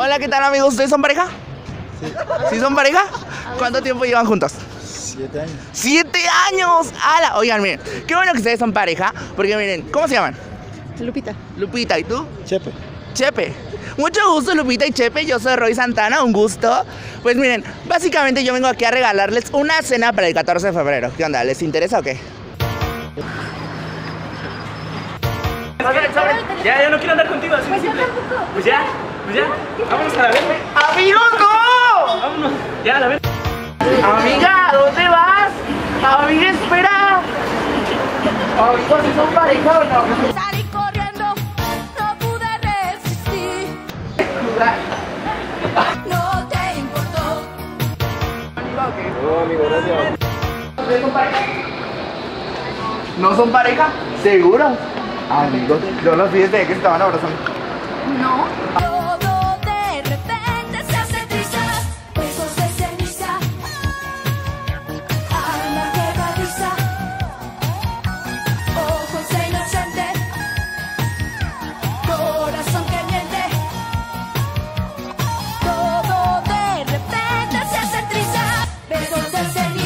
Hola, ¿qué tal amigos? ¿Ustedes son pareja? Sí. ¿Sí son pareja? ¿Cuánto tiempo llevan juntos? Siete años. ¡Siete años! ¡Hala! Oigan, miren, qué bueno que ustedes son pareja, porque miren, ¿cómo se llaman? Lupita. Lupita, ¿y tú? Chepe. Chepe. Mucho gusto, Lupita y Chepe. Yo soy Roy Santana, un gusto. Pues miren, básicamente yo vengo aquí a regalarles una cena para el 14 de febrero. ¿Qué onda? ¿Les interesa o qué? Ya, ya no quiero andar contigo, así simple. Pues ya, pues ya. Vámonos a la vez, ¡Amigos, no! Vámonos. Ya, a la vez. Amiga, ¿dónde vas? Amiga, espera. Amigos, ¿si son pareja o no? Salí corriendo, no pude resistir. No te importó. ¿Ustedes son pareja? ¿No son pareja? ¿Seguro? Amigos, no los vi desde que estaban abrazando. No. cosas se